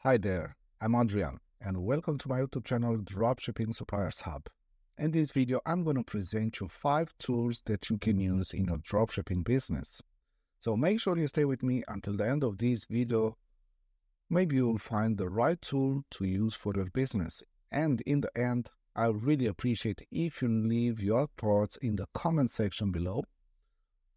Hi there, I'm Adrian, and welcome to my YouTube channel Dropshipping Suppliers Hub. In this video, I'm going to present you five tools that you can use in your dropshipping business. So make sure you stay with me until the end of this video. Maybe you'll find the right tool to use for your business. And in the end, I really appreciate if you leave your thoughts in the comment section below.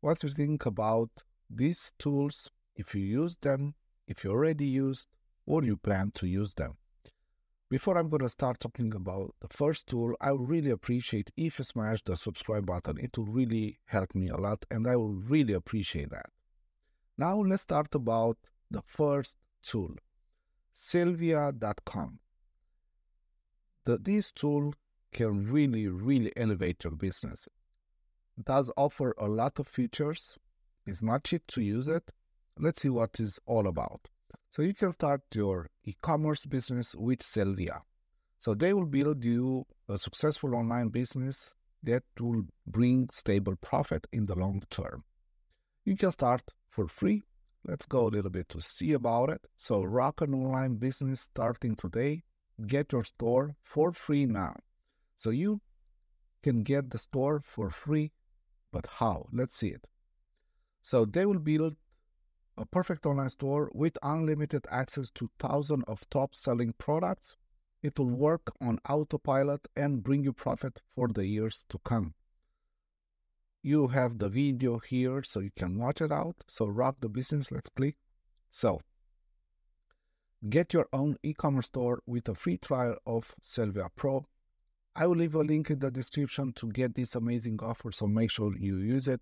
What you think about these tools, if you use them, if you already used, or you plan to use them. Before I'm going to start talking about the first tool, I would really appreciate if you smash the subscribe button. It will really help me a lot and I will really appreciate that. Now let's start about the first tool, Sellvia.com. The, this tool can really, really elevate your business. It does offer a lot of features. It's not cheap to use it. Let's see what it's all about. So you can start your e-commerce business with Sellvia. So they will build you a successful online business that will bring stable profit in the long term. You can start for free. Let's go a little bit to see about it. So rock an online business starting today. Get your store for free now. So you can get the store for free, but how? Let's see it. So they will build a perfect online store with unlimited access to thousands of top selling products. It will work on autopilot and bring you profit for the years to come. You have the video here so you can watch it out. So rock the business, let's click. So get your own e-commerce store with a free trial of Sellvia Pro. I will leave a link in the description to get this amazing offer, so make sure you use it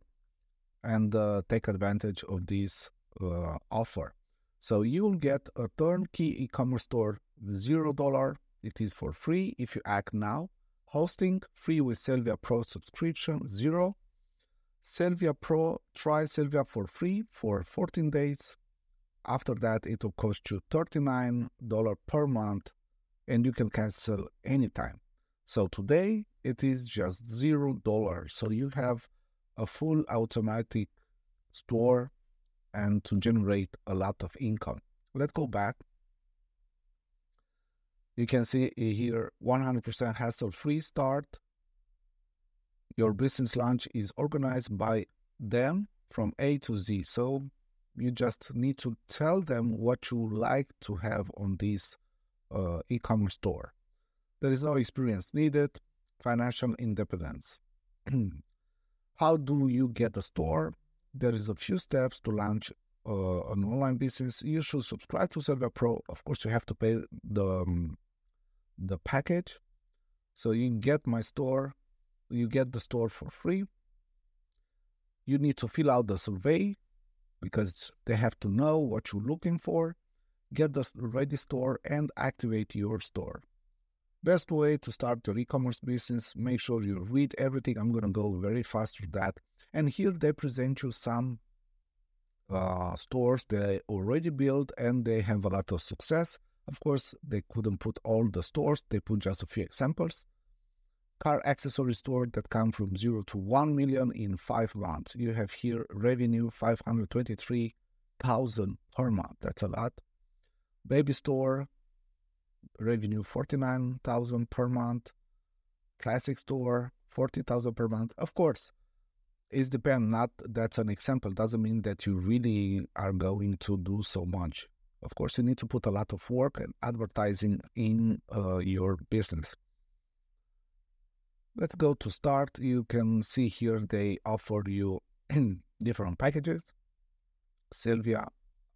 and uh, take advantage of this uh, offer. So you'll get a turnkey e-commerce store, zero dollar. It is for free if you act now. Hosting free with Sellvia Pro subscription, zero. Sellvia Pro, try Sellvia for free for 14 days. After that, it will cost you $39 per month and you can cancel anytime. So today it is just zero dollars. So you have a full automatic store and to generate a lot of income. Let's go back. You can see here 100% hassle free start. Your business launch is organized by them from A to Z. So you just need to tell them what you like to have on this uh, e-commerce store. There is no experience needed, financial independence. How do you get a store? There is a few steps to launch uh, an online business. You should subscribe to Sellvia Pro. Of course, you have to pay the um, the package. So you get my store, you get the store for free. You need to fill out the survey because they have to know what you're looking for. Get the ready store and activate your store. Best way to start your e-commerce business, make sure you read everything. I'm going to go very fast with that. And here they present you some uh, stores they already built and they have a lot of success. Of course, they couldn't put all the stores. They put just a few examples. Car accessory store that come from zero to 1 million in five months. You have here revenue 523,000 per month. That's a lot. Baby store revenue 49,000 per month. Classic store 40,000 per month. Of course, it depends. Not that's an example. Doesn't mean that you really are going to do so much. Of course, you need to put a lot of work and advertising in uh, your business. Let's go to start. You can see here they offer you different packages. Sellvia,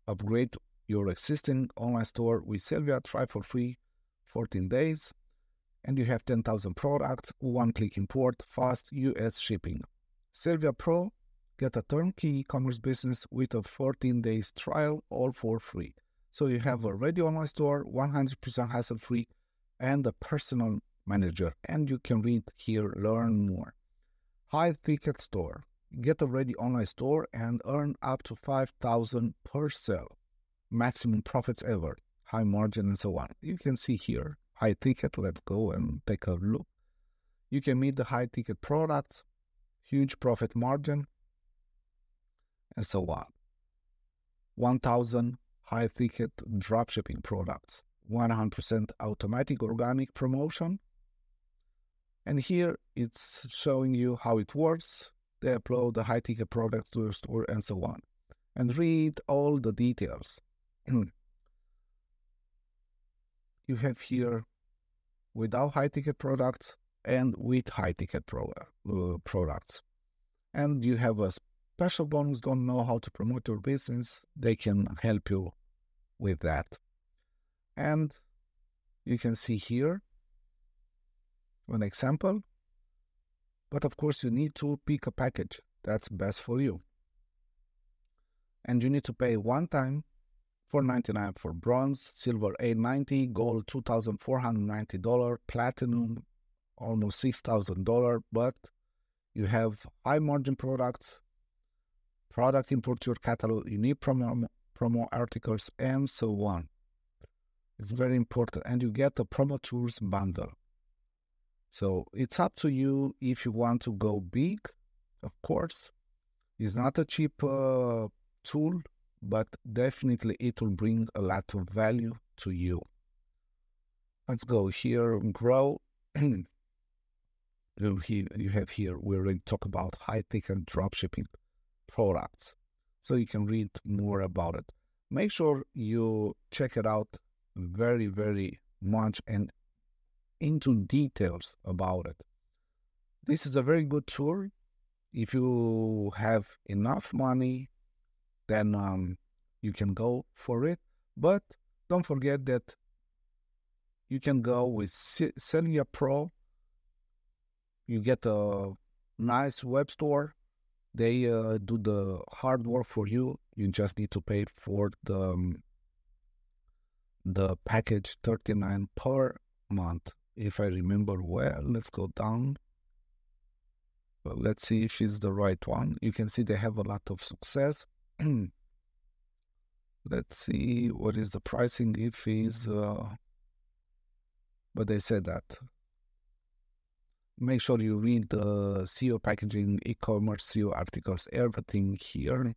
upgrade your existing online store with Sellvia. Try for free 14 days. And you have 10,000 products, one click import, fast US shipping. Sellvia Pro, get a turnkey e-commerce business with a 14 days trial, all for free. So you have a ready online store, 100% hassle free, and a personal manager. And you can read here, learn more. High ticket store. Get a ready online store and earn up to 5,000 per sale. Maximum profits ever, high margin and so on. You can see here, high ticket. Let's go and take a look. You can meet the high ticket products huge profit margin, and so on. 1,000 high ticket dropshipping products, 100% automatic organic promotion. And here it's showing you how it works. They upload the high ticket products to your store and so on. And read all the details. You have here without high ticket products and with high ticket pro- uh, products. And you have a special bonus, don't know how to promote your business, they can help you with that. And you can see here an example. But of course, you need to pick a package that's best for you. And you need to pay one time 499 for bronze, silver 890, gold $2,490, platinum almost $6,000, but you have high margin products, product import your catalog, you need promo, promo articles, and so on. It's very important. And you get the promo tools bundle. So it's up to you if you want to go big, of course. It's not a cheap uh, tool but definitely it will bring a lot of value to you. Let's go here, grow. you have here, we're going to talk about high ticket dropshipping products. So you can read more about it. Make sure you check it out very, very much and into details about it. This is a very good tool. If you have enough money then um, you can go for it. But don't forget that you can go with Sellvia Pro. You get a nice web store. They uh, do the hard work for you. You just need to pay for the um, the package 39 per month if i remember well let's go down well, let's see if it's the right one you can see they have a lot of success let's see what is the pricing if is uh, but they said that. Make sure you read the SEO packaging e-commerce SEO articles everything here.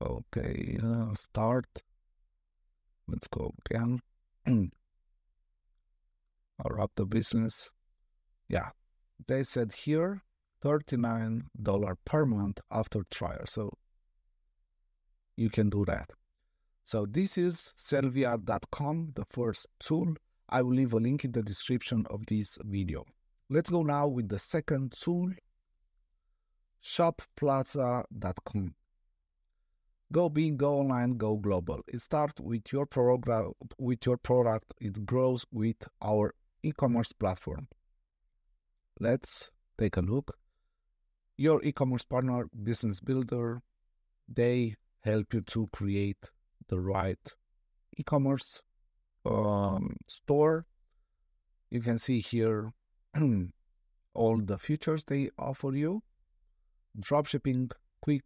Okay uh, start. Let's go again. I'll up the business. Yeah they said here $39 per month after trial. So you can do that. So this is sellvia.com, the first tool. I will leave a link in the description of this video. Let's go now with the second tool, shoplazza.com. Go big, go online, go global. It starts with your program, with your product. It grows with our e-commerce platform. Let's take a look. Your e-commerce partner, business builder, they help you to create the right e-commerce um, store. You can see here all the features they offer you. Dropshipping, quick,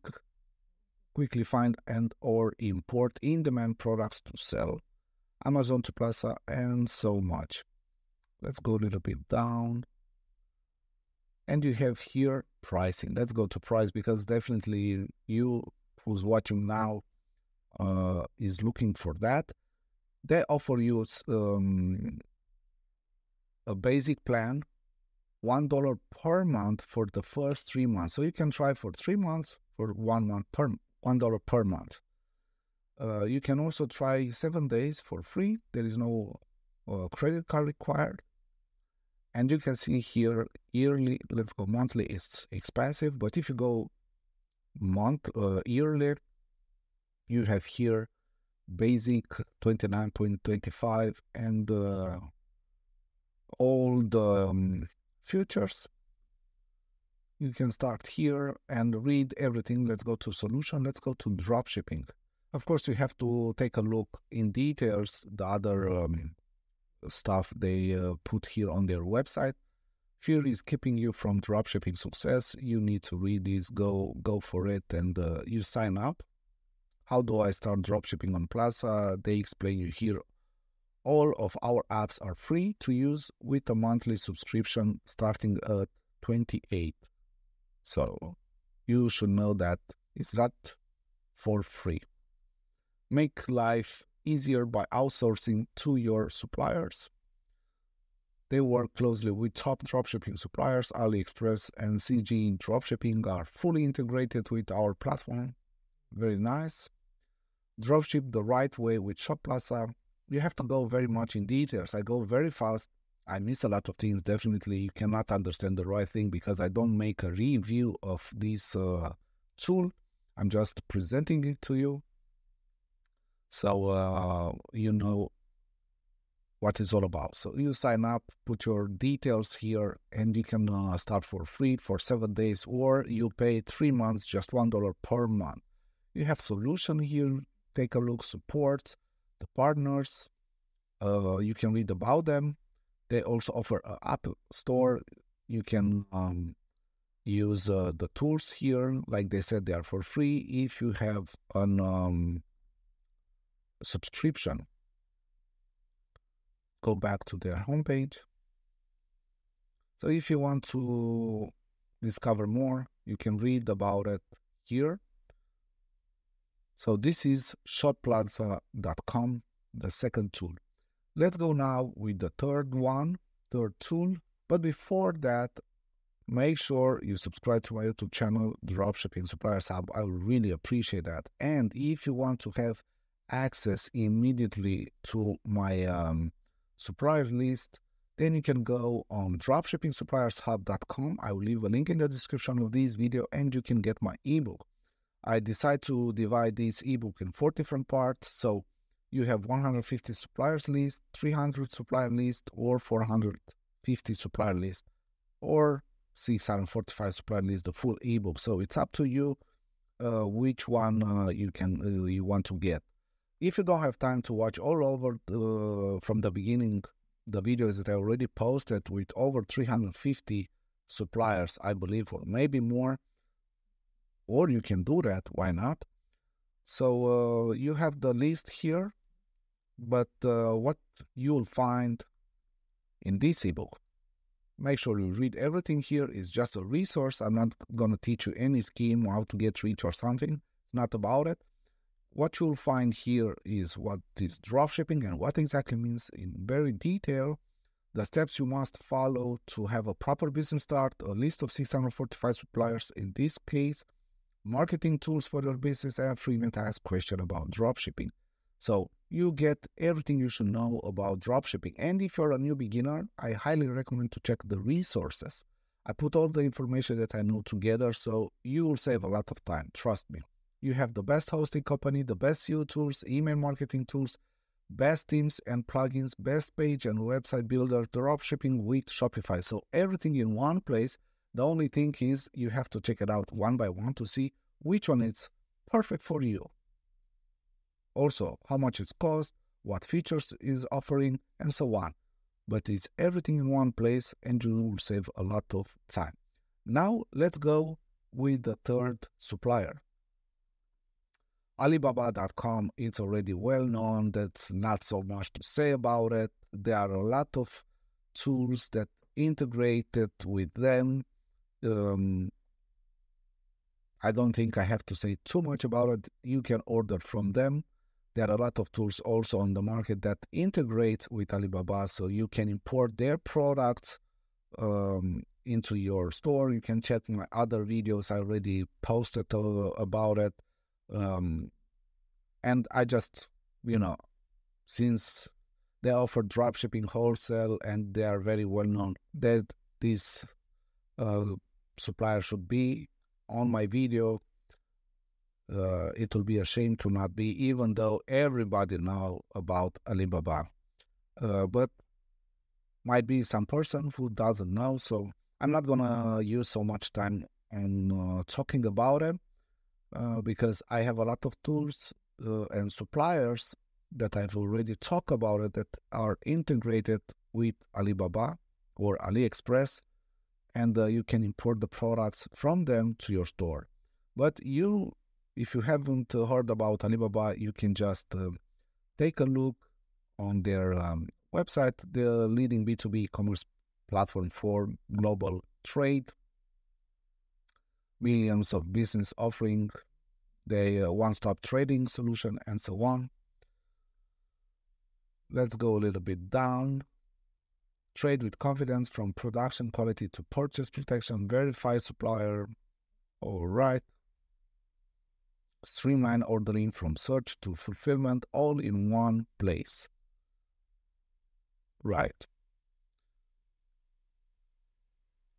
quickly find and or import in-demand products to sell, Amazon to Plaza, and so much. Let's go a little bit down. And you have here pricing. Let's go to price because definitely you who's watching now uh, is looking for that, they offer you um, a basic plan, one dollar per month for the first three months. So you can try for three months for one month per one dollar per month. Uh, you can also try seven days for free. There is no uh, credit card required. And you can see here yearly, let's go monthly, it's expensive. But if you go month uh, yearly you have here basic 29.25 and uh, all the um, futures. You can start here and read everything. Let's go to solution. Let's go to dropshipping. Of course you have to take a look in details the other um, stuff they uh, put here on their website fear is keeping you from dropshipping success, you need to read this, go go for it, and uh, you sign up. How do I start dropshipping on Plaza? They explain you here. All of our apps are free to use with a monthly subscription starting at 28. So you should know that is that it's not for free. make life easier by outsourcing to your suppliers. They work closely with top dropshipping suppliers. AliExpress and CJ Dropshipping are fully integrated with our platform. Very nice. Dropship the right way with Shoplazza. You have to go very much in details. I go very fast. I miss a lot of things. Definitely, you cannot understand the right thing because I don't make a review of this uh, tool. I'm just presenting it to you. So uh, you know what it's all about. So you sign up, put your details here, and you can uh, start for free for seven days, or you pay three months, just one dollar per month. You have solution here. Take a look. Support the partners. Uh, you can read about them. They also offer an app store. You can um, use uh, the tools here. Like they said, they are for free if you have an um, subscription go back to their homepage. So if you want to discover more, you can read about it here. So this is shoplazza.com, the second tool. Let's go now with the third one, third tool. But before that, make sure you subscribe to my YouTube channel, Dropshipping Suppliers Hub. I really appreciate that. And if you want to have access immediately to my um, supplier list, then you can go on dropshippingsuppliershub.com. I will leave a link in the description of this video and you can get my ebook. I decide to divide this ebook in four different parts. So you have 150 suppliers list, 300 supplier list, or 450 supplier list, or 645 supplier list, the full ebook. So it's up to you uh, which one uh, you can uh, you want to get. If you don't have time to watch all over uh, from the beginning, the videos that I already posted with over 350 suppliers, I believe, or maybe more, or you can do that, why not? So uh, you have the list here, but uh, what you'll find in this ebook, make sure you read everything here is just a resource. I'm not going to teach you any scheme how to get rich or something. It's not about it what you'll find here is what is dropshipping and what exactly means in very detail, the steps you must follow to have a proper business start, a list of 645 suppliers in this case, marketing tools for your business, and frequent asked question about dropshipping. So you get everything you should know about dropshipping. And if you're a new beginner, I highly recommend to check the resources. I put all the information that I know together, so you will save a lot of time. Trust me. You have the best hosting company, the best SEO tools, email marketing tools, best themes and plugins, best page and website builder, dropshipping with Shopify. So everything in one place. The only thing is you have to check it out one by one to see which one is perfect for you. Also, how much it costs, what features is offering, and so on. But it's everything in one place and you will save a lot of time. Now let's go with the third supplier. Alibaba.com, it's already well known. That's not so much to say about it. There are a lot of tools that integrated with them. Um, I don't think I have to say too much about it. You can order from them. There are a lot of tools also on the market that integrate with Alibaba, so you can import their products um, into your store. You can check my other videos. I already posted uh, about it. Um, and I just, you know, since they offer drop shipping wholesale and they are very well known, that this uh, supplier should be on my video. Uh, it will be a shame to not be, even though everybody know about Alibaba. Uh, but might be some person who doesn't know, so I'm not gonna use so much time on uh, talking about it uh, because I have a lot of tools uh, and suppliers that I've already talked about it that are integrated with Alibaba or AliExpress, and uh, you can import the products from them to your store. But you, if you haven't heard about Alibaba, you can just uh, take a look on their um, website, the leading B2B commerce platform for global trade. Millions of business offering the uh, one-stop trading solution, and so on. Let's go a little bit down. Trade with confidence from production quality to purchase protection, verify supplier. All right. Streamline ordering from search to fulfillment all in one place. Right.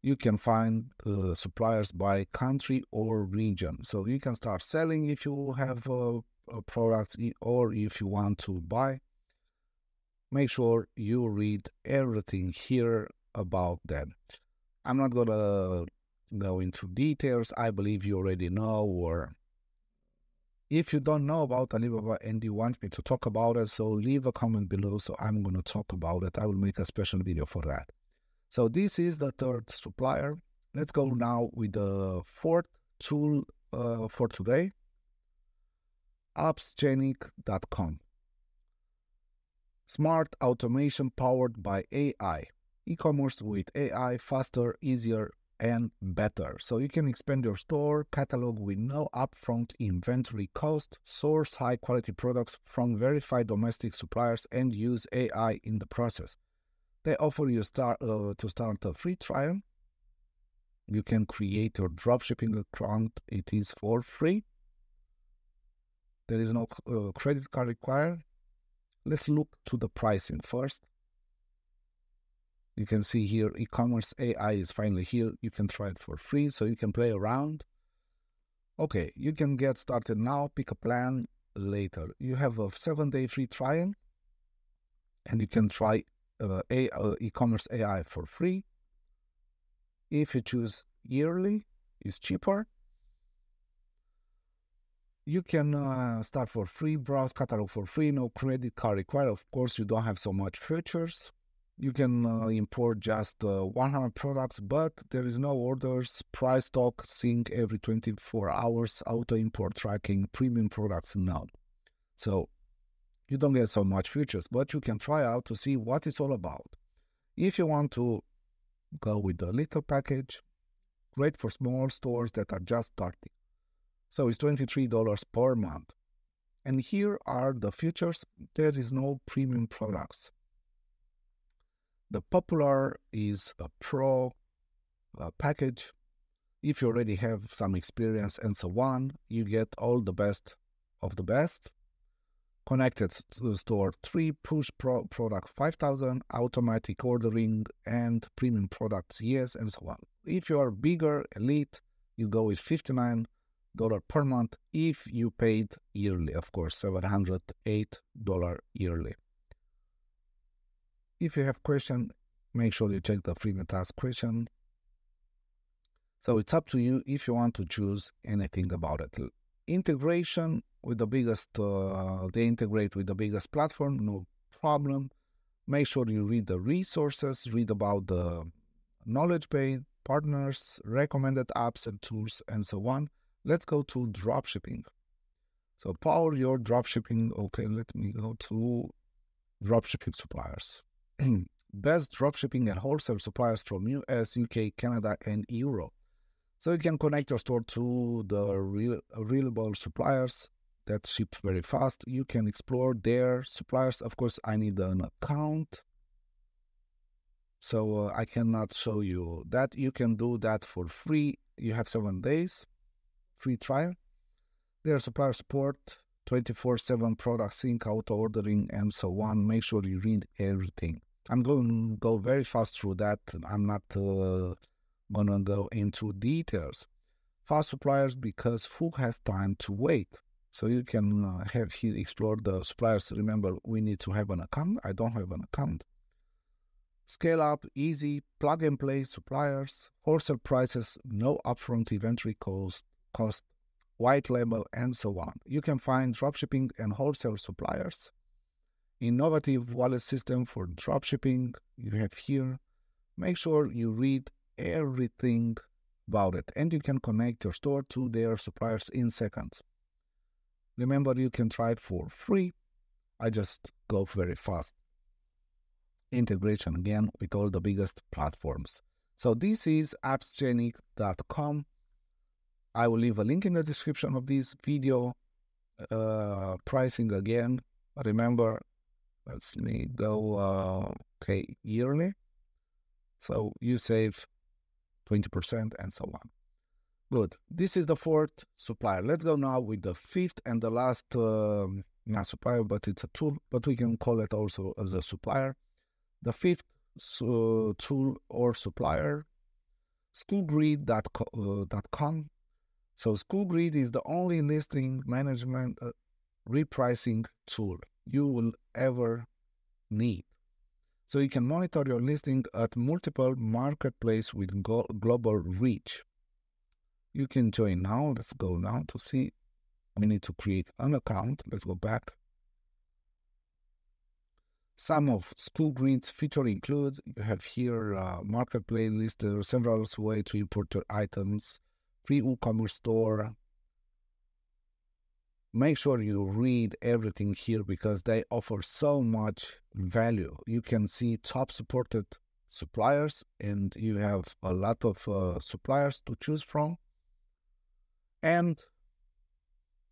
You can find uh, suppliers by country or region. So you can start selling if you have uh, products or if you want to buy make sure you read everything here about them. I'm not going to go into details. I believe you already know, or if you don't know about Alibaba and you want me to talk about it, so leave a comment below. So I'm going to talk about it. I will make a special video for that. So this is the third supplier. Let's go now with the fourth tool uh, for today, appscenic.com. Smart automation powered by AI. E-commerce with AI faster, easier, and better. So you can expand your store catalog with no upfront inventory cost, source high quality products from verified domestic suppliers, and use AI in the process. They offer you start uh, to start a free trial. You can create your dropshipping account. It is for free. There is no uh, credit card required. Let's look to the pricing first. You can see here e-commerce AI is finally here. You can try it for free, so you can play around. Okay, you can get started now, pick a plan later. You have a seven-day free trial, and you can try uh, uh, e-commerce AI for free. If you choose yearly, it's cheaper you can uh, start for free, browse catalog for free, no credit card required. Of course, you don't have so much features. You can uh, import just uh, 100 products, but there is no orders, price stock, sync every 24 hours, auto import tracking, premium products now. So you don't get so much features, but you can try out to see what it's all about. If you want to go with the little package, great for small stores that are just starting. So it's $23 per month. And here are the features. There is no premium products. The popular is a pro uh, package. If you already have some experience and so on, you get all the best of the best. Connected to store 3, push pro product 5000, automatic ordering, and premium products yes, and so on. If you are bigger, elite, you go with 59 dollar per month if you paid yearly, of course, $708 yearly. If you have question, make sure you check the freebie task question. So it's up to you if you want to choose anything about it. Integration with the biggest, uh, they integrate with the biggest platform, no problem. Make sure you read the resources, read about the knowledge base, partners, recommended apps and tools, and so on. Let's go to dropshipping. So power your dropshipping. Okay, let me go to dropshipping suppliers. Best dropshipping and wholesale suppliers from US, UK, Canada, and Europe. So you can connect your store to the real, available suppliers that ship very fast. You can explore their suppliers. Of course, I need an account. So uh, I cannot show you that. You can do that for free. You have seven days free trial. Their supplier support, 24-7 product sync, auto ordering, and so on. Make sure you read everything. I'm going to go very fast through that. I'm not uh, to go into details. Fast suppliers because who has time to wait? So you can uh, have here explore the suppliers. Remember, we need to have an account. I don't have an account. Scale up, easy, plug and play suppliers, wholesale prices, no upfront inventory cost, cost, white label, and so on. You can find dropshipping and wholesale suppliers. Innovative wallet system for dropshipping you have here. Make sure you read everything about it and you can connect your store to their suppliers in seconds. Remember, you can try it for free. I just go very fast. Integration again with all the biggest platforms. So this is appscenic.com I will leave a link in the description of this video. Uh, pricing again. Remember, let's me go, uh, okay, yearly. So you save 20% and so on. Good. This is the fourth supplier. Let's go now with the fifth and the last, um, not supplier, but it's a tool, but we can call it also as a supplier. The fifth tool or supplier, skugrid.com. Uh, so SkuGrid is the only listing management uh, repricing tool you will ever need. So you can monitor your listing at multiple marketplace with global reach. You can join now. Let's go now to see. We need to create an account. Let's go back. Some of SkuGrid's features include you have here uh, marketplace list. Several ways to import your items, free WooCommerce store, make sure you read everything here because they offer so much value. You can see top supported suppliers, and you have a lot of uh, suppliers to choose from. And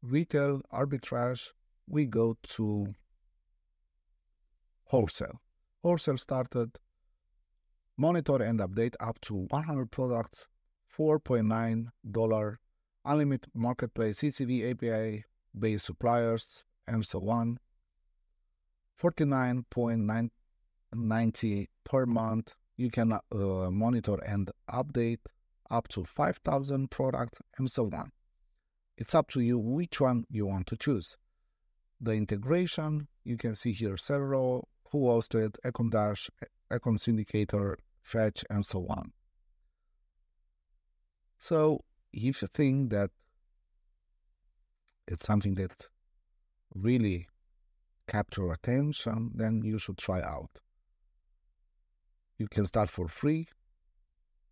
retail arbitrage, we go to wholesale. Wholesale started monitor and update up to 100 products, $4.9 unlimited marketplace CCV API based suppliers, and so on. 49.90 per month. You can uh, monitor and update up to 5,000 products and so on. It's up to you which one you want to choose. The integration, you can see here several, who hosted, Ecom Dash, Ecom Syndicator, Fetch, and so on. So if you think that it's something that really capture attention, then you should try out. You can start for free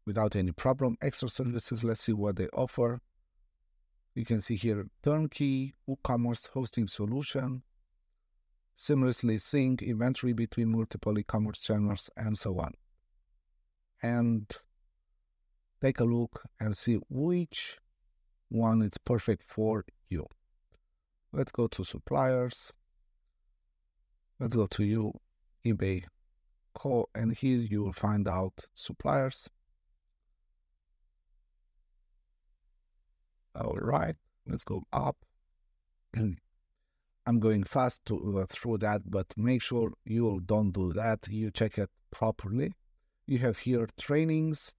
without any problem. Extra services, let's see what they offer. You can see here turnkey WooCommerce hosting solution, seamlessly sync inventory between multiple e-commerce channels, and so on. And take a look and see which one is perfect for you. Let's go to suppliers. Let's go to you, eBay call, and here you will find out suppliers. All right, let's go up. I'm going fast to, uh, through that, but make sure you don't do that. You check it properly. You have here trainings,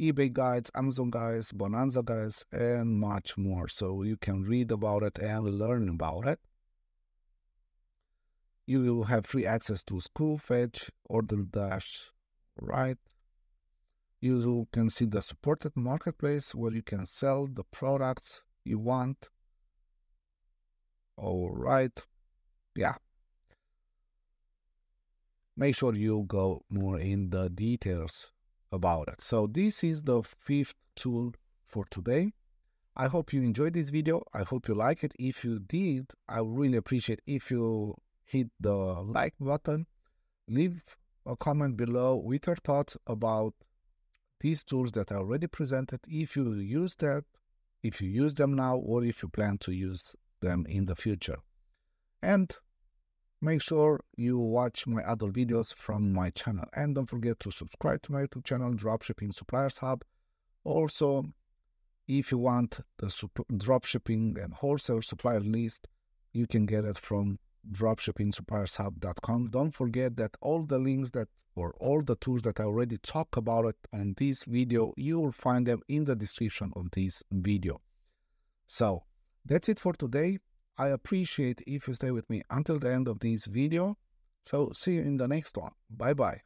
eBay guides, Amazon guides, Bonanza guides, and much more. So you can read about it and learn about it. You will have free access to School Fetch, Order Dash, right? You can see the supported marketplace where you can sell the products you want. All right. Yeah. Make sure you go more in the details about it. So this is the fifth tool for today. I hope you enjoyed this video. I hope you like it. If you did, I really appreciate if you hit the like button, leave a comment below with your thoughts about these tools that I already presented. If you use that, if you use them now, or if you plan to use them in the future. And Make sure you watch my other videos from my channel and don't forget to subscribe to my YouTube channel Dropshipping Suppliers Hub. Also, if you want the dropshipping and wholesale supplier list, you can get it from dropshipping-suppliershub.com. Don't forget that all the links that or all the tools that I already talked about it on this video, you will find them in the description of this video. So that's it for today. I appreciate if you stay with me until the end of this video. So see you in the next one. Bye bye.